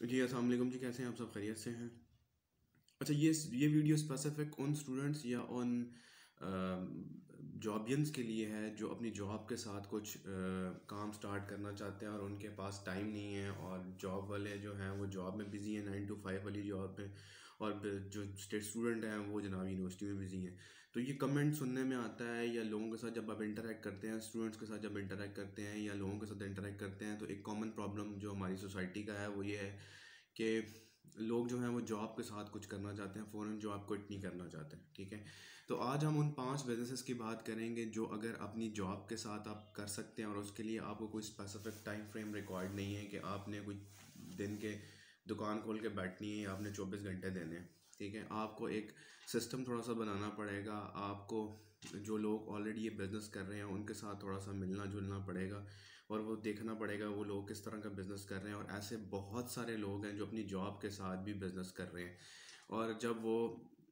जी असल जी, कैसे हैं आप सब? खैरियत से हैं। अच्छा ये ये वीडियो स्पेसिफिक उन स्टूडेंट्स या उन जॉबियंस के लिए है जो अपनी जॉब के साथ कुछ आ, काम स्टार्ट करना चाहते हैं और उनके पास टाइम नहीं है और जॉब वाले जो हैं वो जॉब में बिज़ी हैं नाइन टू फाइव वाली जॉब में और जो स्टेट स्टूडेंट हैं वो जनाब यूनिवर्सिटी में बिज़ी हैं। तो ये कमेंट सुनने में आता है या लोगों के साथ जब आप इंटरेक्ट करते हैं स्टूडेंट्स के साथ जब इंटरेक्ट करते हैं या लोगों के साथ इंटरेक्ट करते हैं तो एक कॉमन प्रॉब्लम जो हमारी सोसाइटी का है वो ये है कि लोग जो हैं वो जॉब के साथ कुछ करना चाहते हैं फ़ौरन जॉब को नहीं करना चाहते हैं, ठीक है? तो आज हम उन पाँच बिजनेसेस की बात करेंगे जो अगर अपनी जॉब के साथ आप कर सकते हैं और उसके लिए आपको कोई स्पेसिफिक टाइम फ्रेम रिकॉर्ड नहीं है कि आपने कोई दिन के दुकान खोल के बैठनी है या आपने चौबीस घंटे देने हैं। ठीक है? आपको एक सिस्टम थोड़ा सा बनाना पड़ेगा। आपको जो लोग ऑलरेडी ये बिज़नेस कर रहे हैं, उनके साथ थोड़ा सा मिलना जुलना पड़ेगा और वो देखना पड़ेगा वो लोग किस तरह का बिज़नेस कर रहे हैं और ऐसे बहुत सारे लोग हैं जो अपनी जॉब के साथ भी बिज़नेस कर रहे हैं। और जब वो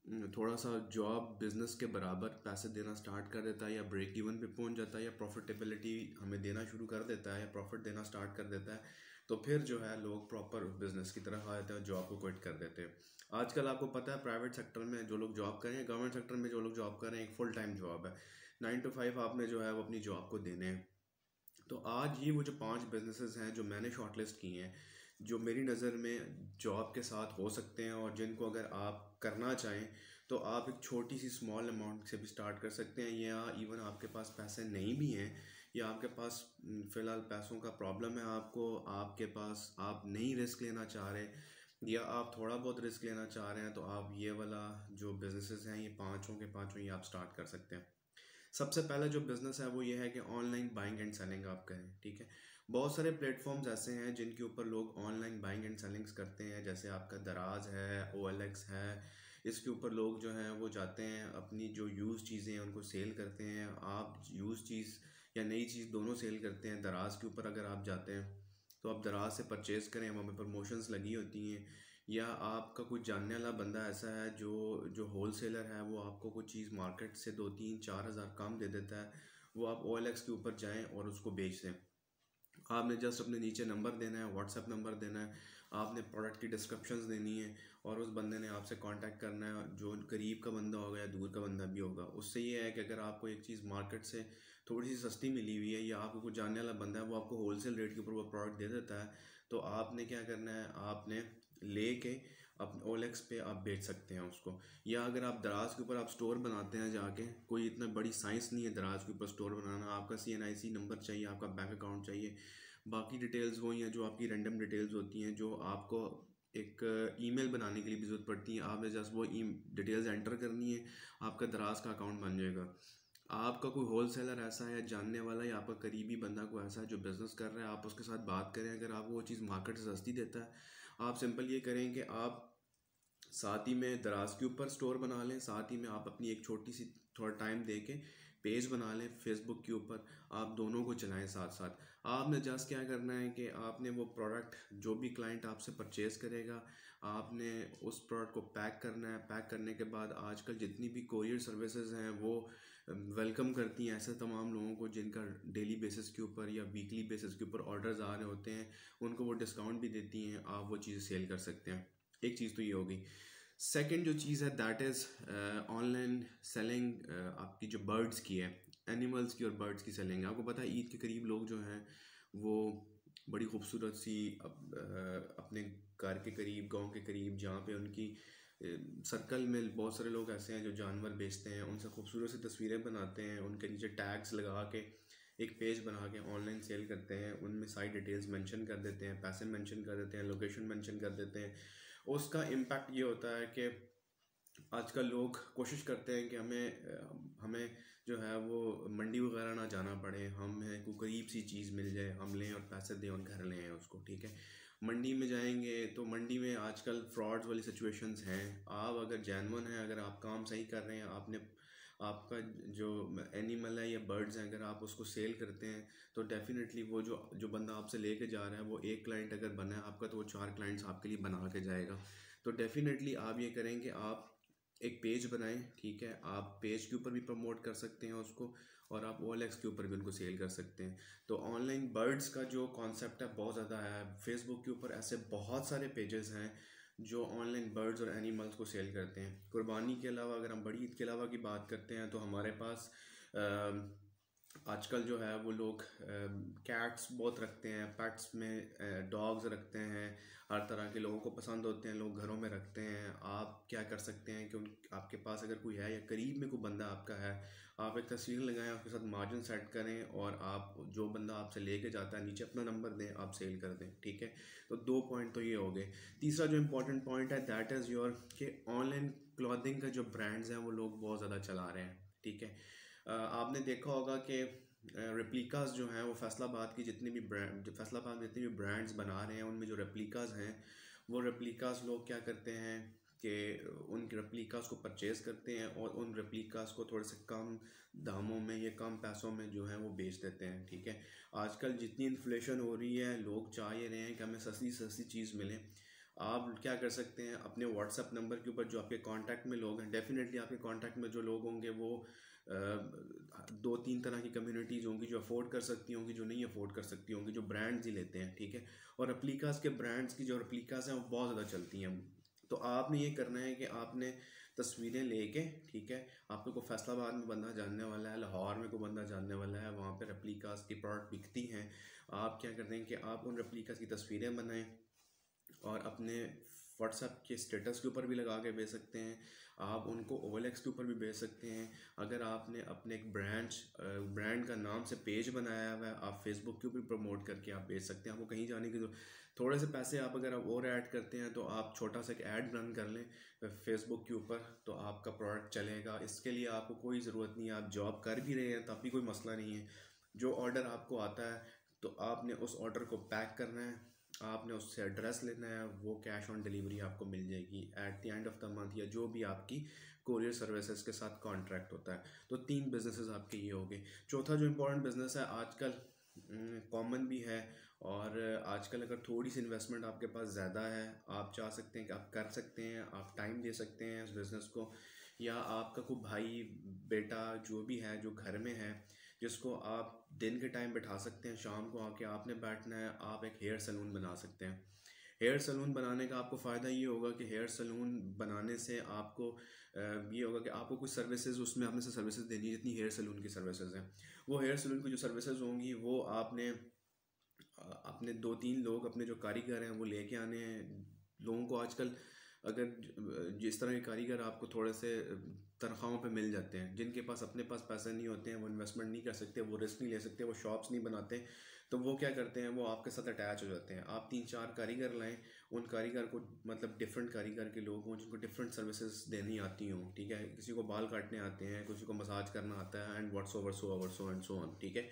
थोड़ा सा जॉब बिज़नेस के बराबर पैसे देना स्टार्ट कर देता है या ब्रेक इवन पे पहुँच जाता है या प्रॉफिटेबिलिटी हमें देना शुरू कर देता है या प्रॉफिट देना स्टार्ट कर देता है तो फिर जो है लोग प्रॉपर बिज़नेस की तरफ़ आ जाते हैं और जॉब को क्विट कर देते हैं। आजकल आपको पता है प्राइवेट सेक्टर में जो लोग जॉब करें गवर्नमेंट सेक्टर में जो लोग जॉब करें, एक फुल टाइम जॉब है। नाइन टू फाइव आपने जो है वो अपनी जॉब को देने हैं। तो आज ये वो जो पाँच बिजनेसेस हैं जो मैंने शॉर्टलिस्ट किए हैं जो मेरी नज़र में जॉब के साथ हो सकते हैं और जिनको अगर आप करना चाहें तो आप एक छोटी सी स्मॉल अमाउंट से भी स्टार्ट कर सकते हैं या इवन आपके पास पैसे नहीं भी हैं या आपके पास फ़िलहाल पैसों का प्रॉब्लम है, आपको आपके पास आप नहीं रिस्क लेना चाह रहे या आप थोड़ा बहुत रिस्क लेना चाह रहे हैं तो आप ये वाला जो बिज़नेसेस हैं, ये पाँचों के पाँचों ये आप स्टार्ट कर सकते हैं। सबसे पहला जो बिज़नेस है वो ये है कि ऑनलाइन बाइंग एंड सेलिंग आप करें ठीक है? बहुत सारे प्लेटफॉर्म्स ऐसे हैं जिनके ऊपर लोग ऑनलाइन बाइंग एंड सेलिंग्स करते हैं, जैसे आपका दराज है OLX है, इसके ऊपर लोग जो हैं वो जाते हैं, अपनी जो यूज़ चीज़ें हैं उनको सेल करते हैं, आप यूज़ चीज़ या नई चीज़ दोनों सेल करते हैं, दराज के ऊपर अगर आप जाते हैं तो आप दराज से परचेज़ करें, वहाँ पर प्रमोशंस लगी होती हैं या आपका कोई जानने वाला बंदा ऐसा है जो जो होल सेलर है, वो आपको कोई चीज़ मार्केट से दो तीन चार हज़ार कम दे देता है, वो आप OLX के ऊपर जाएँ और उसको बेच दें। आपने जस्ट अपने नीचे नंबर देना है व्हाट्सएप नंबर देना है, आपने प्रोडक्ट की डिस्क्रिप्शंस देनी है और उस बंदे ने आपसे कांटेक्ट करना है, जो करीब का बंदा होगा या दूर का बंदा भी होगा, उससे ये है कि अगर आपको एक चीज़ मार्केट से थोड़ी सी सस्ती मिली हुई है या आपको कुछ जानने वाला बंदा है, वो आपको होलसेल रेट के ऊपर वो प्रोडक्ट दे देता है तो आपने क्या करना है, आपने ले के अपने ओलेक्स पे आप बेच सकते हैं उसको। या अगर आप दराज के ऊपर आप स्टोर बनाते हैं जाके, कोई इतना बड़ी साइंस नहीं है दराज के ऊपर स्टोर बनाना, आपका सी एन आई सी नंबर चाहिए, आपका बैंक अकाउंट चाहिए। बाकी डिटेल्स वही हैं जो आपकी रैंडम डिटेल्स होती हैं, जो आपको एक ईमेल बनाने के लिए भी ज़रूरत पड़ती है। आपने जस्ट वो ई डिटेल्स एंटर करनी है, आपका दराज का अकाउंट बन जाएगा। आपका कोई होल सेलर ऐसा है, जानने वाला या आपका करीबी बंदा कोई ऐसा है जो बिज़नेस कर रहा है, आप उसके साथ बात करें, अगर आपको वो चीज़ मार्केट से सस्ती देता है आप सिंपल ये करें कि आप साथ ही में दराज के ऊपर स्टोर बना लें, साथ ही में आप अपनी एक छोटी सी, थोड़ा टाइम दे के पेज बना लें फेसबुक के ऊपर। आप दोनों को चलाएँ साथ साथ आपने जस्ट क्या करना है कि आपने वो प्रोडक्ट जो भी क्लाइंट आपसे परचेज़ करेगा, आपने उस प्रोडक्ट को पैक करना है। पैक करने के बाद आजकल जितनी भी कोरियर सर्विसेज़ हैं, वो वेलकम करती हैं ऐसे तमाम लोगों को जिनका डेली बेसिस के ऊपर या वीकली बेसिस के ऊपर ऑर्डर्स आ रहे होते हैं उनको वो डिस्काउंट भी देती हैं आप वो चीज़ें सेल कर सकते हैं। एक चीज़ तो ये होगी सेकेंड जो चीज़ है दैट इज़ ऑनलाइन सेलिंग आपकी जो बर्ड्स की है एनिमल्स की और बर्ड्स की सेलिंग है। आपको पता है ईद के करीब लोग जो हैं वो बड़ी खूबसूरत सी अप, अपने घर के करीब गाँव के करीब जहाँ पे उनकी सर्कल में बहुत सारे लोग ऐसे हैं जो जानवर बेचते हैं, उनसे खूबसूरत सी तस्वीरें बनाते हैं, उनके नीचे टैग्स लगा के, एक पेज बना के ऑनलाइन सेल करते हैं, उनमें सारी डिटेल्स मेंशन कर देते हैं, पैसे मेंशन कर देते हैं लोकेशन मेंशन कर देते हैं। उसका इम्पैक्ट ये होता है कि आजकल लोग कोशिश करते हैं कि हमें हमें जो है वो मंडी ना जाना पड़े, हमें कोई करीब सी चीज़ मिल जाए, हम लें और पैसे दें और घर लें उसको, ठीक है? मंडी में जाएँगे तो मंडी में आजकल फ्रॉड्स वाली सिचुएशंस हैं। आप अगर जैनवन हैं, अगर आप काम सही कर रहे हैं, आपने, आपका जो एनिमल है या बर्ड्स हैं, अगर आप उसको सेल करते हैं तो डेफिनेटली वो जो जो बंदा आपसे लेके जा रहा है, वो एक क्लाइंट अगर बना है आपका तो वो चार क्लाइंट्स आपके लिए बना के जाएगा। तो डेफिनेटली आप ये करें कि आप एक पेज बनाएँ, ठीक है? आप पेज के ऊपर भी प्रमोट कर सकते हैं उसको और आप ओएलएक्स के ऊपर भी उनको सेल कर सकते हैं। तो ऑनलाइन बर्ड्स का जो कॉन्सेप्ट है, बहुत ज़्यादा है। फेसबुक के ऊपर ऐसे बहुत सारे पेजेस हैं जो ऑनलाइन बर्ड्स और एनिमल्स को सेल करते हैं। कुर्बानी के अलावा अगर हम बड़ी ईद के अलावा की बात करते हैं तो हमारे पास आजकल जो है वो लोग कैट्स बहुत रखते हैं पैट्स में डॉग्स रखते हैं, हर तरह के लोगों को पसंद होते हैं, लोग घरों में रखते हैं। आप क्या कर सकते हैं कि उन, आपके पास अगर कोई है या करीब में कोई बंदा आपका है, आप एक तस्वीर लगाएँ उसके साथ मार्जिन सेट करें और आप जो बंदा आपसे लेके जाता है, नीचे अपना नंबर दें, आप सेल कर दें, ठीक है? तो दो पॉइंट तो ये हो गए। तीसरा जो इम्पोर्टेंट पॉइंट है दैट इज़ योर कि ऑनलाइन क्लॉथिंग का जो ब्रांड्स हैं वो लोग बहुत ज़्यादा चला रहे हैं, ठीक है? आपने देखा होगा कि रेप्लिकाज जो हैं वो फैसलाबाद की जितनी भी ब्रांड फैसलाबाद जितनी भी ब्रांड्स बना रहे हैं, उनमें जो रेप्लिकाज हैं, वो रेप्लिकाज लोग क्या करते हैं कि उन रेप्लिकाज को परचेज़ करते हैं और उन रेप्लिकाज को थोड़े से कम दामों में या कम पैसों में जो है वो बेच देते हैं, ठीक है? आजकल जितनी इन्फ्लेशन हो रही है, लोग चाह ये रहे हैं कि हमें सस्ती सस्ती चीज़ मिले। आप क्या कर सकते हैं, अपने व्हाट्सअप नंबर के ऊपर जो आपके कांटेक्ट में लोग हैं डेफिनेटली आपके कांटेक्ट में जो लोग होंगे वो दो तीन तरह की कम्युनिटीज़ होंगी जो अफोर्ड कर सकती होंगी, जो नहीं अफोर्ड कर सकती होंगी, जो ब्रांड्स ही लेते हैं, ठीक है? और अप्लीकास के ब्रांड्स की जो अप्लीकास हैं, वो बहुत ज़्यादा चलती हैं। तो आपने ये करना है कि आपने तस्वीरें लेके, ठीक है आपको को फैसलाबाद में बंदा जानने वाला है, लाहौर में कोई बंदा जानने वाला है, वहाँ पर रेप्लिकास की प्रोडक्ट बिकती हैं। आप क्या करते हैं कि आप उन रेप्लिकास की तस्वीरें बनाएँ और अपने व्हाट्सएप के स्टेटस के ऊपर भी लगा के भेज सकते हैं। आप उनको ओवल के ऊपर भी भेज सकते हैं। अगर आपने अपने एक ब्रांच ब्रांड का नाम से पेज बनाया हुआ है, आप फेसबुक के ऊपर प्रमोट करके आप भेज सकते हैं। आपको कहीं जाने की ज़रूरत, थोड़े से पैसे आप अगर आप और ऐड करते हैं तो आप छोटा सा एक ऐड रन कर लें फेसबुक के ऊपर तो आपका प्रोडक्ट चलेगा। इसके लिए आपको कोई ज़रूरत नहीं है, आप जॉब कर भी रहे हैं, तब भी कोई मसला नहीं है। जो ऑर्डर आपको आता है तो आपने उस ऑर्डर को पैक करना है। आपने उससे एड्रेस लेना है, वो कैश ऑन डिलीवरी आपको मिल जाएगी at the end of the month या जो भी आपकी कोरियर सर्विसेज़ के साथ कॉन्ट्रैक्ट होता है। तो तीन बिजनेसेस आपके ये हो गए। चौथा जो इम्पोर्टेंट बिज़नेस है, आजकल कॉमन भी है और आजकल अगर थोड़ी सी इन्वेस्टमेंट आपके पास ज़्यादा है, आप चाह सकते हैं कि आप कर सकते हैं, आप टाइम दे सकते हैं इस बिज़नेस को, या आपका कोई भाई, बेटा जो भी है, जो घर में है जिसको आप दिन के टाइम बैठा सकते हैं, शाम को आके आपने बैठना है, आप एक हेयर सलून बना सकते हैं। हेयर सलून बनाने का आपको फ़ायदा ये होगा कि हेयर सलून बनाने से आपको ये होगा कि आपको कुछ सर्विसेज़ उसमें आपने से सर्विसेज़ देनी है, जितनी हेयर सलून की सर्विसेज़ हैं। वो हेयर सलून की जो सर्विसेज़ होंगी, वो आपने अपने दो तीन लोग अपने जो कारीगर हैं, वो लेके आने हैं। लोगों को आजकल अगर जिस तरह के कारीगर आपको थोड़े से तनख्वाहों पे मिल जाते हैं, जिनके पास अपने पास पैसे नहीं होते हैं, वो इन्वेस्टमेंट नहीं कर सकते, वो रिस्क नहीं ले सकते, वो शॉप्स नहीं बनाते तो वो क्या करते हैं, वो आपके साथ अटैच हो जाते हैं। आप तीन चार कारीगर लाएँ, उन कारीगर को मतलब डिफरेंट कारीगर के लोग हों, जिनको डिफरेंट सर्विसेज़ देनी आती हों, ठीक है? किसी को बाल काटने आते हैं, किसी को मसाज करना आता है and what's over so over so and so on ठीक है?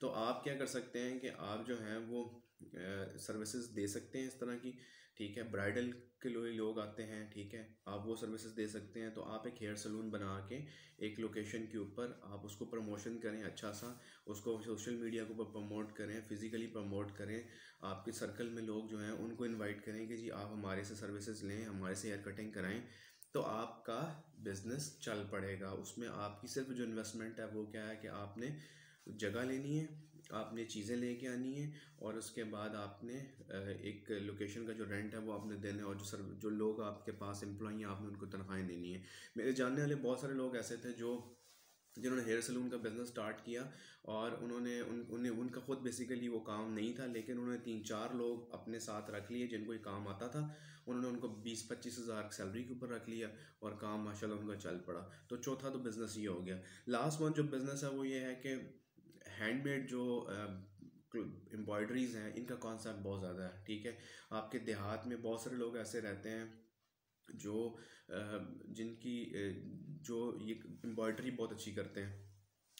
तो आप क्या कर सकते हैं कि आप जो हैं, वो सर्विसेज़ दे सकते हैं इस तरह की। ठीक है ब्राइडल के लिए लोग आते हैं, ठीक है। आप वो सर्विसेज़ दे सकते हैं तो आप एक हेयर सलून बना के एक लोकेशन के ऊपर आप उसको प्रमोशन करें अच्छा सा, उसको सोशल मीडिया के ऊपर प्रमोट करें फिज़िकली प्रमोट करें। आपके सर्कल में लोग जो हैं, उनको इनवाइट करें कि जी आप हमारे से सर्विसेज़ लें, हमारे से हेयर कटिंग कराएँ तो आपका बिज़नेस चल पड़ेगा। उसमें आपकी सिर्फ़ जो इन्वेस्टमेंट है, वो क्या है कि आपने जगह लेनी है आपने चीज़ें लेके आनी है और उसके बाद आपने एक लोकेशन का जो रेंट है वो आपने देना है और जो सर, जो लोग आपके पास एम्प्लॉई हैं, आपने उनको तनख्वाहें देनी है। मेरे जानने वाले बहुत सारे लोग ऐसे थे जो, जिन्होंने हेयर सलून का बिज़नेस स्टार्ट किया और उन्होंने उन, उन्हें, उनका ख़ुद बेसिकली वो काम नहीं था, लेकिन उन्होंने तीन चार लोग अपने साथ रख लिए जिनको ये काम आता था। उन्होंने उनको बीस पच्चीस हज़ार सैलरी के ऊपर रख लिया और काम माशाल्लाह उनका चल पड़ा। तो चौथा तो बिज़नेस ये हो गया। लास्ट वन जो बिज़नेस है वो ये है कि हैंडमेड जो एम्ब्रॉयडरीज़ हैं, इनका कॉन्सेप्ट बहुत ज़्यादा है, ठीक है? आपके देहात में बहुत सारे लोग ऐसे रहते हैं, जो जिनकी जो ये एम्ब्रॉयडरी बहुत अच्छी करते हैं।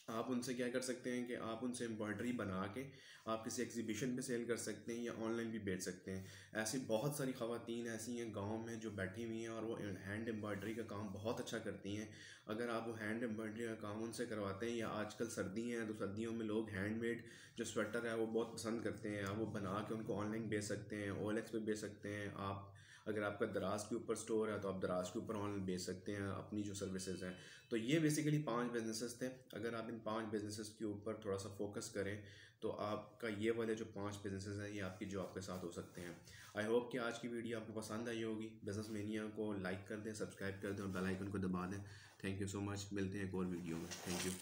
आप उनसे क्या कर सकते हैं कि आप उनसे एम्ब्रॉयडरी बना के आप किसी एग्जीबिशन पे सेल कर सकते हैं या ऑनलाइन भी बेच सकते हैं। ऐसी बहुत सारी ख़वातीन ऐसी हैं गाँव में जो बैठी हुई हैं और वो हैंड एम्ब्रॉयडरी का काम बहुत अच्छा करती हैं। अगर आप वो हैंड एम्ब्रॉयडरी का काम उनसे करवाते हैं या आजकल सर्दी हैं तो सर्दियों में लोग हैंडमेड जो स्वेटर है वो बहुत पसंद करते हैं। आप वो बना के उनको ऑनलाइन बेच सकते हैं ओ पे बेच सकते हैं। आप अगर आपका दराज के ऊपर स्टोर है तो आप दराज के ऊपर ऑनलाइन बेच सकते हैं, अपनी जो सर्विसेज़ हैं। तो ये बेसिकली पाँच बिजनेसेस थे। अगर आप इन पाँच बिजनेसेस के ऊपर थोड़ा सा फोकस करें तो आपका ये वाले जो पाँच बिजनेसेस हैं, ये आपकी जॉब के साथ हो सकते हैं। आई होप कि आज की वीडियो आपको पसंद आई होगी। बिज़नेस मीनिया को लाइक कर दें सब्सक्राइब कर दें और बेल आइकन को दबा दें। थैंक यू सो मच मिलते हैं एक और वीडियो में। Thank you